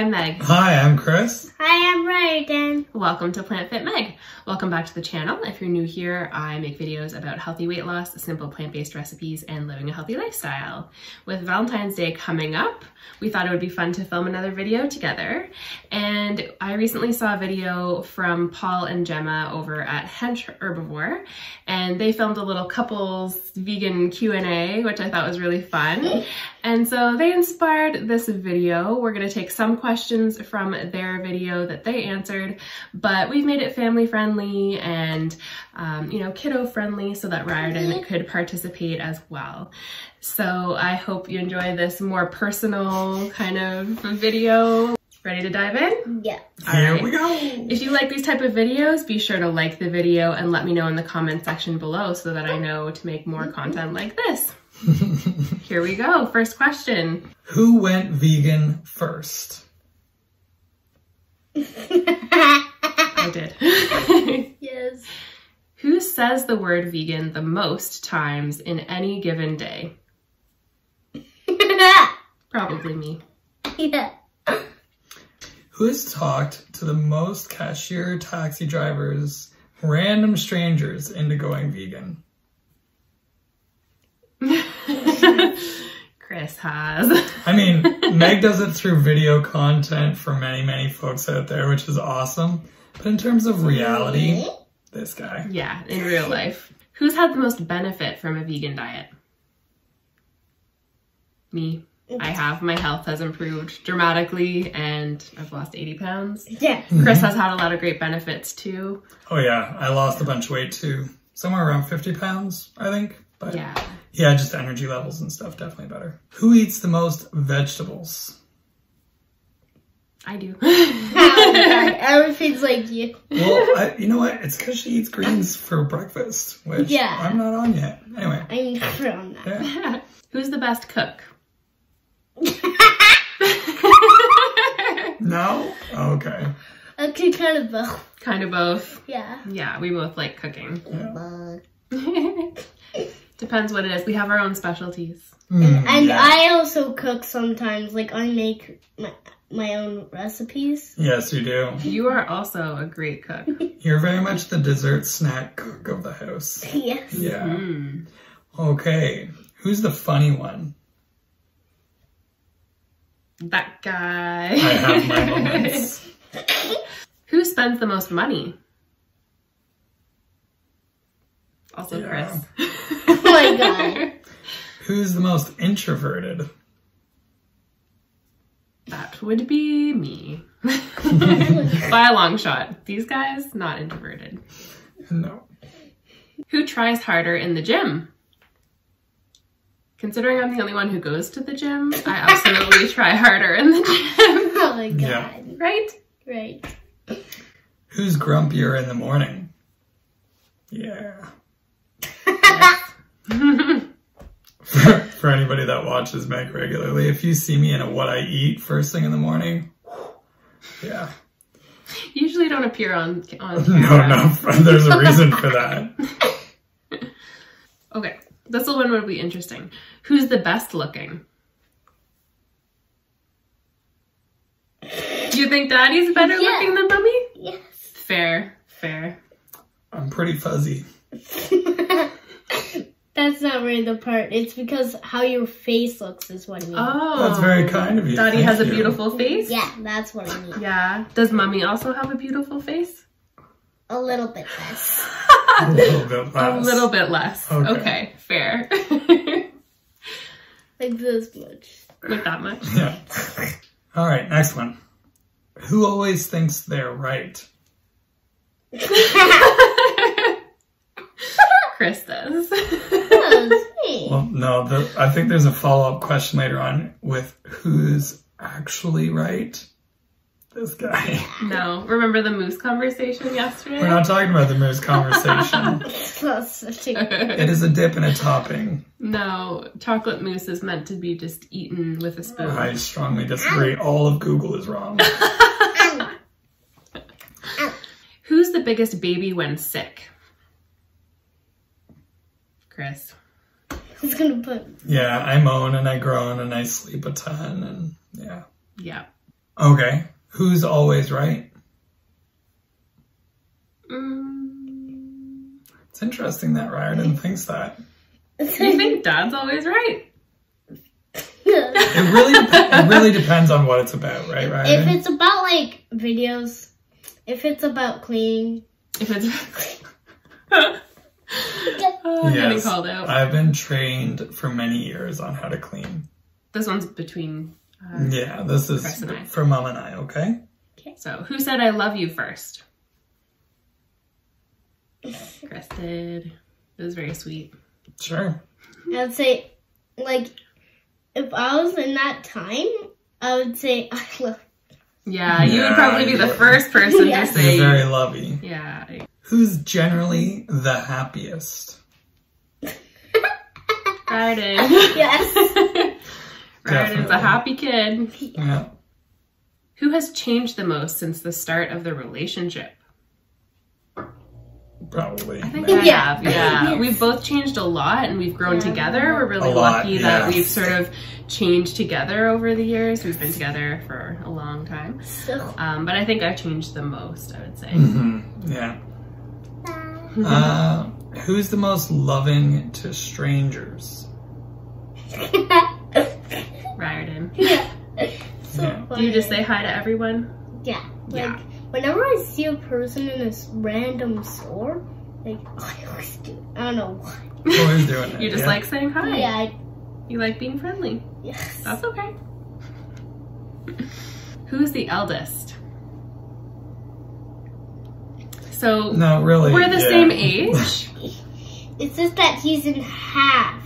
I'm Meg. Hi, I'm Chris. Hi, I'm Ryden. Welcome to Plant Fit Meg. Welcome back to the channel. If you're new here, I make videos about healthy weight loss, simple plant-based recipes, and living a healthy lifestyle. With Valentine's Day coming up, we thought it would be fun to film another video together. And I recently saw a video from Paul and Gemma over at Hench Herbivore, and they filmed a little couples vegan Q&A, which I thought was really fun. And so they inspired this video. We're gonna take some questions from their video that they answered, but we've made it family friendly and, um, you know, kiddo friendly so that Ryden could participate as well. So I hope you enjoy this more personal kind of video. Ready to dive in? Yeah. Here right. we go. If you like these type of videos, be sure to like the video and let me know in the comment section below so that I know to make more content like this. Here we go. First question. Who went vegan first? I did. yes. Who says the word vegan the most times in any given day? Probably me. yeah. Who has talked to the most cashier, taxi drivers, random strangers into going vegan? Chris has. I mean, Meg does it through video content for many, many folks out there, which is awesome. But in terms of reality, this guy. yeah, in real life. Who's had the most benefit from a vegan diet? Me. I have. My health has improved dramatically and I've lost 80 pounds. Yeah. Chris mm-hmm. has had a lot of great benefits too. Oh yeah, I lost a bunch of weight too. Somewhere around 50 pounds, I think. But Yeah. yeah, just energy levels and stuff, definitely better. Who eats the most vegetables? I do. Oh, God. Everything's like you. Well, I, you know what? It's because she eats greens for breakfast, which Yeah. I'm not on yet. Anyway, I'm never on that. yeah. Who's the best cook? No? Okay. Okay, kind of both. kind of both. Yeah. Yeah, we both like cooking. Yeah. Depends what it is. We have our own specialties. Mm, And yeah. I also cook sometimes. Like, I make my, my own recipes. Yes, you do. You are also a great cook. You're very much the dessert snack cook of the house. Yes. Yeah. Mm. Okay. Who's the funny one? That guy. I have my moments. Who spends the most money? Also Yeah. Chris. My God. Who's the most introverted? That would be me. By a long shot. These guys, not introverted. No. Who tries harder in the gym? Considering I'm the only one who goes to the gym, I absolutely try harder in the gym. Oh my God. Yeah. Right? Right. Who's grumpier in the morning? Yeah. For, for anybody that watches Meg regularly, if you see me in a what I eat first thing in the morning, yeah. Usually don't appear on on No, camera. no, there's a reason for that. Okay, this one would be interesting. Who's the best looking? Do you think Daddy's better Yeah. looking than Mommy? Yes. Fair, fair. I'm pretty fuzzy. That's not really the part. It's because how your face looks is what I mean. Oh, That's very kind of you. Daddy Thank has a beautiful face. Yeah, that's what I mean. Yeah. Does Mommy also have a beautiful face? A little bit less. A little bit A less. little bit less. Okay. Okay, fair. Like this much. Like that much. Yeah. All right, next one. Who always thinks they're right? Chris does. Well, no, the, I think there's a follow up question later on with who's actually right. This guy. no. Remember the moose conversation yesterday? We're not talking about the moose conversation. That's such a- it is a dip and a topping. no, chocolate mousse is meant to be just eaten with a spoon. I strongly disagree. All of Google is wrong. Who's the biggest baby when sick? Chris. It's gonna put. Yeah, I moan and I groan and I sleep a ton and yeah. Yeah. Okay. Who's always right? Mm, It's interesting that Riordan thinks that. you think dad's always right? It really, it really depends on what it's about, right, if it's about like videos, if it's about cleaning, If it's oh, I'm getting Yes. called out. I've been trained for many years on how to clean. This one's between. Uh, Yeah, this is Chris and I. for mom and I, okay? Okay. So, who said I love you first? Chris did. It was very sweet. Sure. I would say, like, if I was in that time, I would say I love. Yeah, you would probably be the first person Yeah. to You're say. very lovey. Yeah. Who's generally the happiest? Ryden. Yes. Ryden's a happy kid. Yeah. Who has changed the most since the start of the relationship? Probably. I think me. I Yeah. have. Yeah, Yes. we've both changed a lot, and we've grown Yeah. together. We're really A lot, lucky that yes. we've sort of changed together over the years. We've been together for a long time, So, um, but I think I've changed the most. I would say. hmm Yeah. Uh, who's the most loving to strangers? Riordan. yeah. So Yeah. Do you just say hi to everyone? Yeah. Like, Yeah. whenever I see a person in this random store, like, I always do. I don't know why. Always doing it. You just yeah. like saying hi. Yeah. I, You like being friendly. yes. That's okay. Who's the eldest? So No, really. we're the yeah. same age. It's just that he's in half.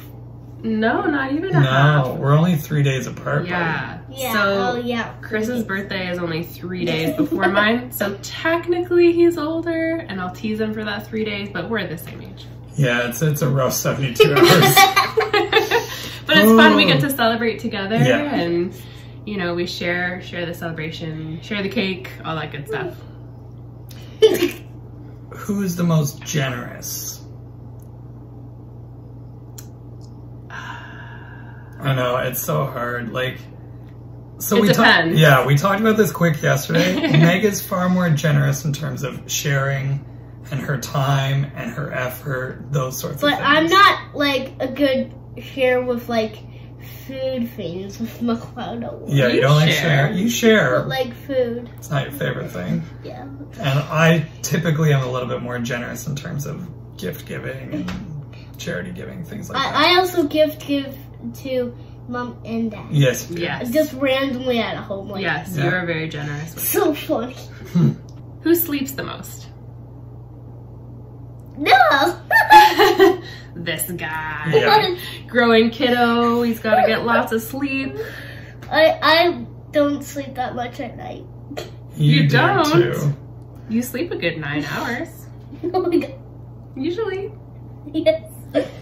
No, not even a No, half. we're only three days apart. buddy. Yeah. Yeah. So oh, yeah. Chris's birthday is only three days before mine, so technically he's older, and I'll tease him for that three days. But we're the same age. Yeah, it's it's a rough seventy-two hours. but it's fun. We get to celebrate together, Yeah. and you know we share share the celebration, share the cake, all that good stuff. Who's the most generous? I know it's so hard. Like, so It we talked. Yeah, we talked about this quick yesterday. Meg is far more generous in terms of sharing and her time and her effort, those sorts But of things. But I'm not like a good share with like food things with McLeod. Yeah, you, You don't like share. share. You share. But like food. it's not your favorite thing. Yeah. And I typically am a little bit more generous in terms of gift giving and charity giving, things like that. I, I also gift give to mom and dad. yes. Yes. Just randomly at home. Like, yes, Yeah. you are very generous. So funny. Hmm. Who sleeps the most? No. this guy. Yeah. Growing kiddo, he's got to get lots of sleep. I I don't sleep that much at night. You, You do don't. too. You sleep a good nine hours, Oh my god. usually. Yes.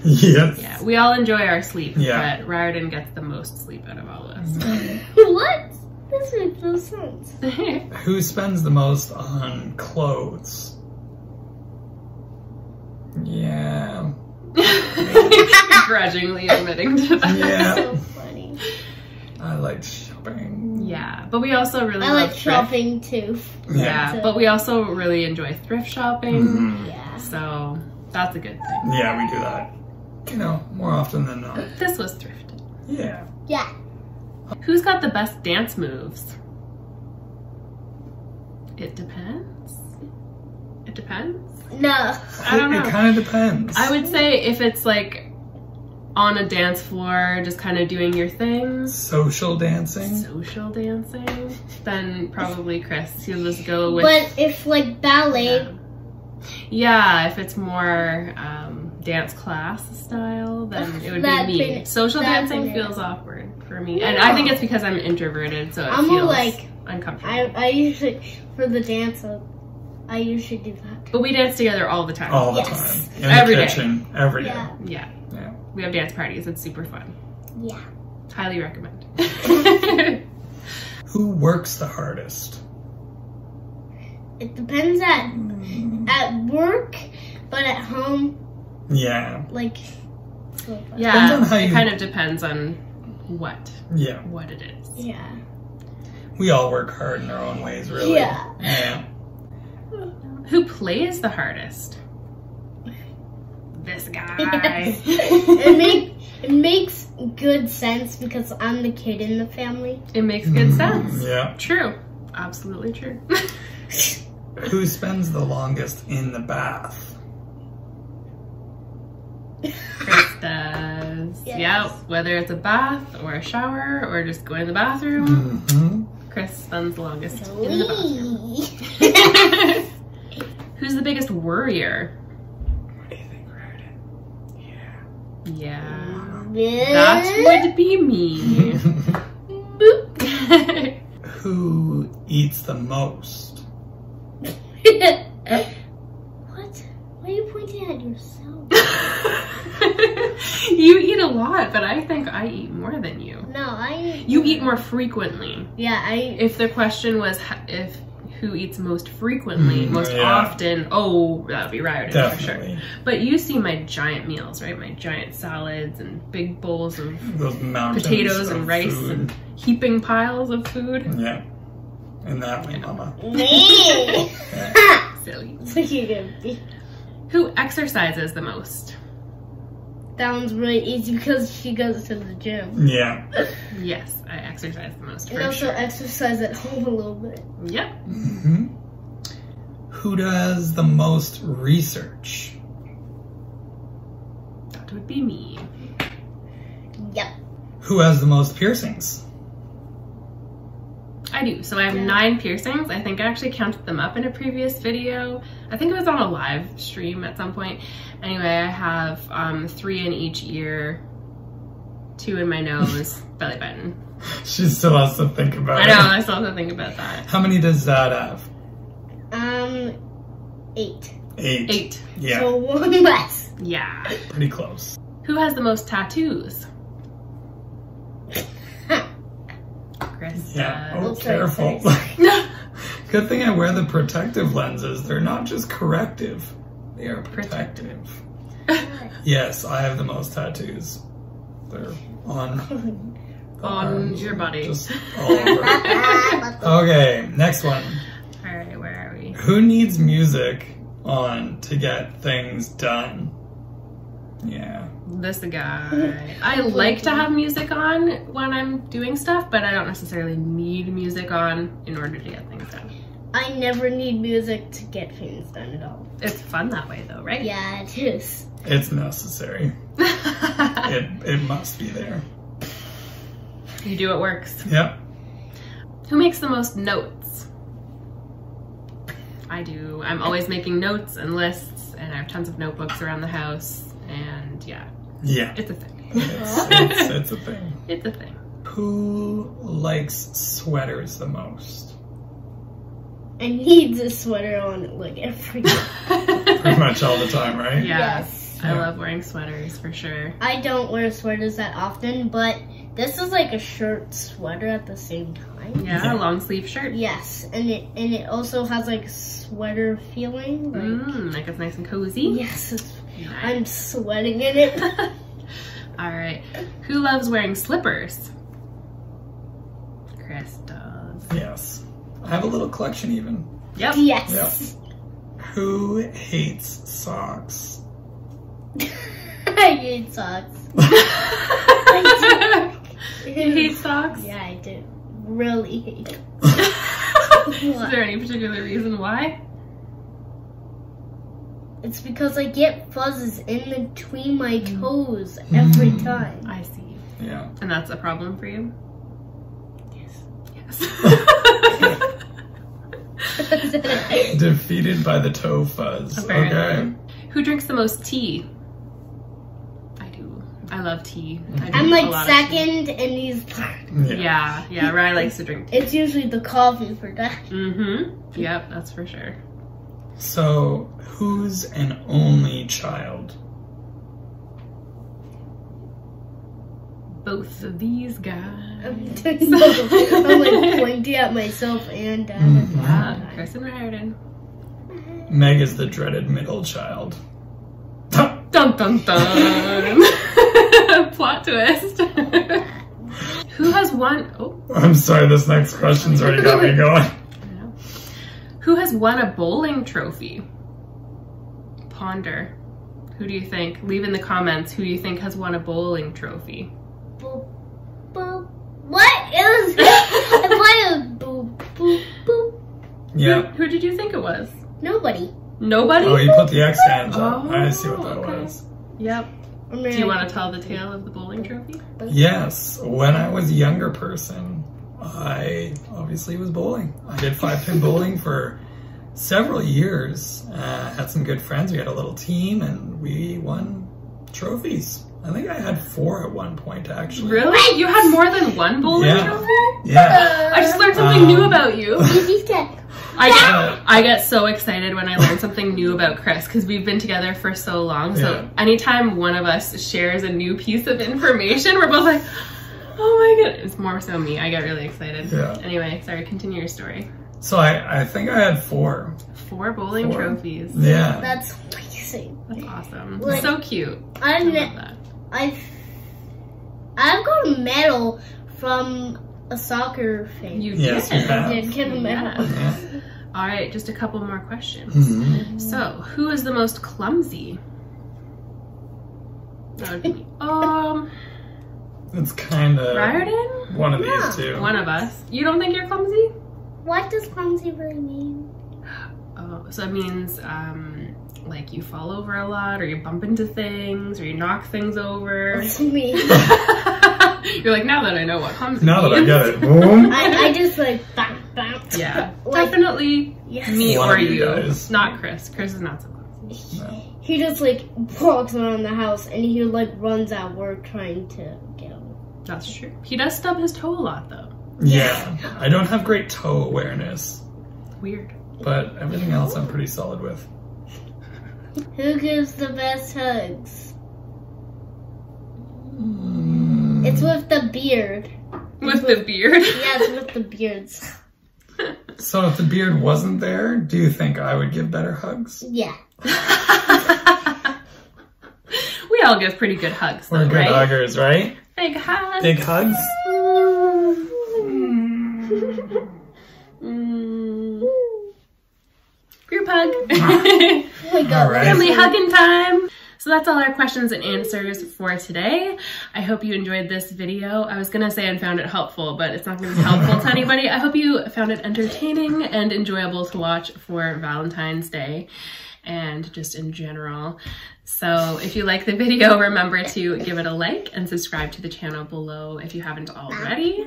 Yes. Yeah, we all enjoy our sleep, Yeah. but Riordan gets the most sleep out of all of us. Um, what? This makes no sense. Who spends the most on clothes? Yeah. Grudgingly admitting to that. Yeah. So funny. I like shopping. Yeah, but we also really I love like thrift. shopping too. Yeah, So- but we also really enjoy thrift shopping. Mhm. Yeah. So that's a good thing. Yeah, we do that. You know, more often than not. This was thrifted. Yeah. Yeah. Who's got the best dance moves? It depends. It depends. No. I don't know. It kind of depends. I would say if it's like on a dance floor, just kind of doing your things, Social dancing. social dancing, then probably Chris. He'll just go with. But if like ballet, yeah, if it's more um, dance class style, then it would That be me. fin- Social dancing fin- feels awkward for me, and I think it's because I'm introverted, so it I'm feels like uncomfortable. I I usually for the dance uh, I usually do that. but we dance together all the time. all the Yes. time. In Every the day. kitchen. Every day. Yeah. Yeah, Yeah. we have dance parties. It's super fun. Yeah. Highly recommend. Who works the hardest? It depends at hmm. at work, but at home Yeah. like so fun. yeah, on how it you- kind of depends on what Yeah. what it is. Yeah. We all work hard in our own ways, really. Yeah. Yeah. Who plays the hardest? This guy. it, make, it makes good sense because I'm the kid in the family. it makes good sense. Yeah. True. Absolutely true. Who spends the longest in the bath? Chris does. Yes. Yep. Whether it's a bath or a shower or just going to the bathroom, hmm Chris spends the longest in the bathroom. Wee. Who's the biggest worrier? What do you think, Raritan? Yeah. Yeah. That would be me. Boop. Who eats the most? what? Why are you pointing at yourself? you eat a lot, but I think I eat more than you. No, I. You eat more frequently. Yeah, I. If the question was if who eats most frequently, Mm, most yeah. often, oh, that would be Riordan for sure. But you see my giant meals, right? My giant salads and big bowls of Those potatoes of and rice food. and heaping piles of food. Yeah. And that way, Mama. Me. Silly. so you're gonna be. Who exercises the most? That one's really easy because she goes to the gym. Yeah. Yes, I exercise the most And for also sure. exercise at home a little bit. Yep. hmm Who does the most research? That would be me. Yep. Who has the most piercings? I do. So I have Yeah. nine piercings. I think I actually counted them up in a previous video. I think it was on a live stream at some point. Anyway, I have um, three in each ear, two in my nose, belly button. She still has to think about I it. know, I still have to think about that. How many does that have? Um, eight. Eight. Eight. Yeah. So one less. Yeah. Pretty close. Who has the most tattoos? Yeah. Uh, oh, does. Oops, careful. Good thing I wear the protective lenses. They're not just corrective, they are protective. Yes, I have the most tattoos. They're on On your body. Just all over. okay, next one. All right, where are we? Who needs music on to get things done? Yeah. This guy. I like to have music on when I'm doing stuff, but I don't necessarily need music on in order to get things done. I never need music to get things done at all. It's fun that way, though, right? Yeah, it is. It's necessary. It it must be there. you do what works. Yep. Who makes the most notes? I do. I'm always making notes and lists, and I have tons of notebooks around the house, and yeah, Yeah. it's a thing. It's, it's, it's a thing. It's a thing. Who likes sweaters the most? I need a sweater on like every day. Pretty much all the time, right? Yeah. Yes. I Yeah. love wearing sweaters for sure. I don't wear sweaters that often, but this is like a shirt sweater at the same time. Yeah, Yeah. long sleeve shirt. Yes, and it and it also has like sweater feeling. Like Mm, like it's nice and cozy. yes, it's, Nice. I'm sweating in it. All right. Who loves wearing slippers? Chris does. Yes. I have a little collection even. Yep. yes. Who hates socks? I hate socks. you hate socks? Yeah, I do. Really hate it. Is there any particular reason why? It's because I get fuzzes in between my toes every Mm. time. I see. Yeah. And that's a problem for you? Yes. Yes. Defeated by the toe fuzz. Apparently. Okay. Who drinks the most tea? I do. I love tea. I I'm like lot tea. second in these parts. Yeah. Yeah, yeah. Rye likes to drink tea. It's usually the coffee for that. Mm-hmm. Yep, that's for sure. So, who's an only child? Both of these guys. I'm. I'm like pointing at myself and uh, Mhm. Yeah, Chris and Riordan. Meg is the dreaded middle child. Dun dun dun. Plot twist. Who has won? Oh, I'm sorry, this next question's already got me going. I know. Who has won a bowling trophy? Ponder. Who do you think? Leave in the comments who you think has won a bowling trophy. Boop, boop. What? It was. It was boop, boop, boop. Yeah. Who, who did you think it was? Nobody. Nobody? Oh, you put the X hands up. Oh, I see what that okay. was. Yep. Do you want to tell the tale of the bowling trophy? Yes, when I was a younger person, I obviously was bowling. I did five pin bowling for several years. Uh, had some good friends. We had a little team, and we won trophies. I think I had four at one point, actually. Really? You had more than one bowling Yeah. trophy? Yeah. I just learned something Um, new about you. I get, I get so excited when I learn something new about Chris because we've been together for so long. So Yeah. anytime one of us shares a new piece of information, we're both like, oh my god. It's more so me. I get really excited. Yeah. Anyway, sorry, continue your story. So I, I think I had four. Four bowling Four. trophies. Yeah. That's amazing. That's awesome. Like- so cute. I I've love that. I've I've got a medal from a soccer thing. You Yes, did. you have. I did get a medal. Yeah. Yeah. All right, just a couple more questions. Mhm. So, who is the most clumsy? That would be. Um, It's kind of Riordan? one of Yeah. these two. One of us. You don't think you're clumsy? What does clumsy really mean? Oh, so it means um, like you fall over a lot, or you bump into things, or you knock things over. What's it mean? you're like, now that I know what clumsy Now that I means. get it, boom. I, I just like bam bam. Yeah, Like- definitely Yes. me One or of you you. guys. Not Chris. Chris is not so clumsy. No. He just like walks around the house and he like runs at work trying to get him. That's true. He does stub his toe a lot, though. Yeah, I don't have great toe awareness, Weird. but everything else I'm pretty solid with. Who gives the best hugs? Mm, It's with the beard. With the beard. Yeah, it's with the beards. So if the beard wasn't there, do you think I would give better hugs? Yeah. we all give pretty good hugs, though, We're good right? huggers, right? Big hugs. Big hugs? Mm. Group hug. Oh my god. All right. Family hugging time. So that's all our questions and answers for today. I hope you enjoyed this video. I was gonna say I found it helpful, but it's not gonna be helpful to anybody. I hope you found it entertaining and enjoyable to watch for Valentine's Day and just in general. So if you like the video, remember to give it a like and subscribe to the channel below if you haven't already.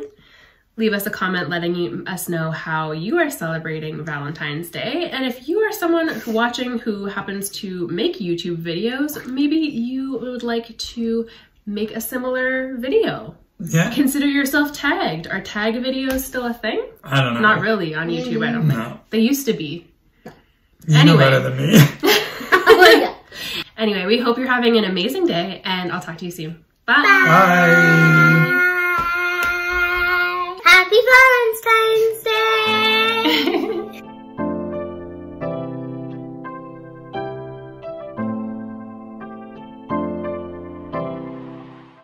Leave us a comment letting us know how you are celebrating Valentine's Day. And if you are someone watching who happens to make YouTube videos, maybe you would like to make a similar video. Yeah? Consider yourself tagged. Are tag videos still a thing? I don't know. Not really on YouTube, I don't mm. think. No. They used to be. You Anyway. know better than me. Anyway, we hope you're having an amazing day and I'll talk to you soon. Bye. Bye. Happy Valentine's Day.